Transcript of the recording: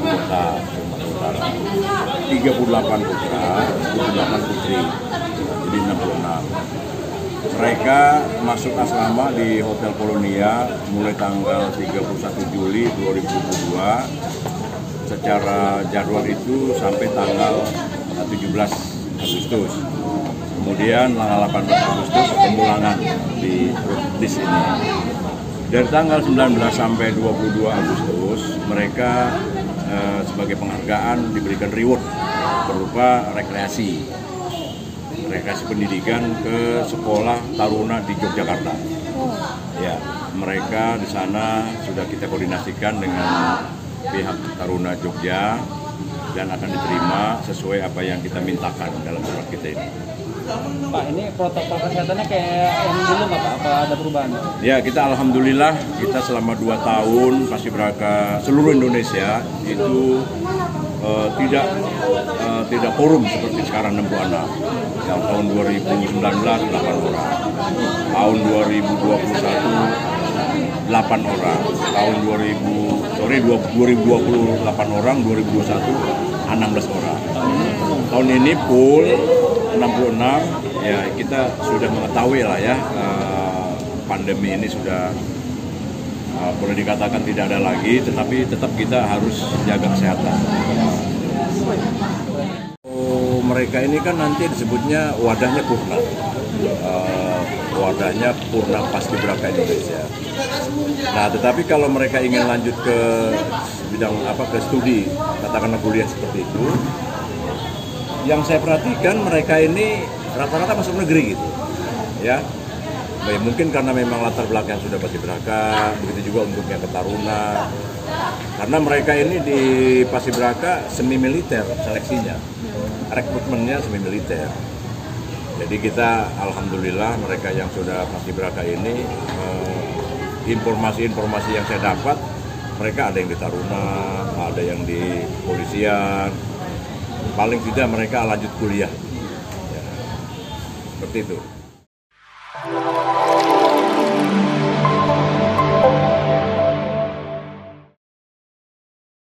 kota Sumatera Utara. 38 putra, 28 putri, jadi 66. Mereka masuk asrama di Hotel Polonia mulai tanggal 31 Juli 2022 secara jadwal itu sampai tanggal 17 Agustus. Kemudian tanggal 18 Agustus pemulangan di dis ini. Dari tanggal 19 sampai 22 Agustus mereka eh, sebagai penghargaan diberikan reward berupa rekreasi rekreasi pendidikan ke sekolah taruna di Yogyakarta. Ya, mereka di sana sudah kita koordinasikan dengan pihak Taruna Jogja dan akan diterima sesuai apa yang kita mintakan dalam surat kita ini. Pak, ini protokol kesehatannya kayak yang dulu nggak Pak? Apa ada perubahan? Ya, kita alhamdulillah kita selama dua tahun pasti beraka seluruh Indonesia itu eh, tidak eh, tidak forum seperti sekarang 66. Yang tahun 2019 8 orang. Tahun 2021 8 orang. Tahun 2000 sorry 2020 8 orang, 2021 16 orang. Tahun ini full 66 ya kita sudah mengetahui lah ya eh, pandemi ini sudah eh, boleh dikatakan tidak ada lagi tetapi tetap kita harus jaga kesehatan. Oh, mereka ini kan nanti disebutnya wadahnya purna. Eh, wadahnya purna pasti beraka Indonesia. Nah, tetapi kalau mereka ingin lanjut ke bidang apa ke studi, katakanlah kuliah seperti itu, yang saya perhatikan mereka ini rata-rata masuk negeri gitu, ya. Ya, mungkin karena memang latar belakang sudah pasti beraka, begitu juga untuk yang ketaruna. Karena mereka ini di Pasibraka semi militer seleksinya, rekrutmennya semi militer. Jadi kita alhamdulillah mereka yang sudah Pasibraka ini eh, informasi-informasi yang saya dapat mereka ada yang di Taruna, ada yang di polisian, paling tidak mereka lanjut kuliah. Ya, seperti itu.